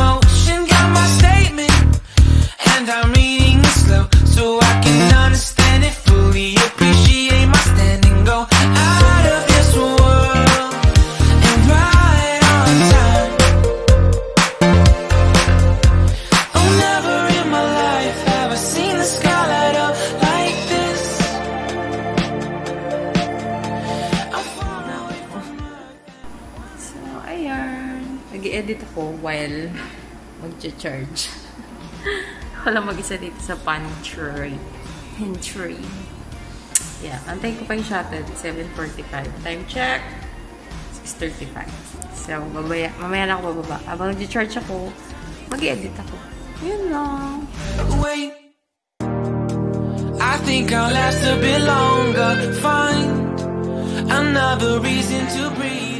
emotion. Got my statement, and I'm reading it slow so I can understand it fully. Appreciate my standing, go out of this world and right on time. Oh, never in my life have I seen the sky light up like this. I'm far away from So, ayan. Nag-edit ako while mag-charge. Wala mag-isa dito sa pantry. Pantry. Yeah, antayin ko pa yung shuttle. 7.45. Time check. 6.35. So, babaya, mamaya na ako bababa. Habang nag-charge ako, mag-edit ako. Yun lang. Wait, I think I'll last a bit longer. Find another reason to breathe.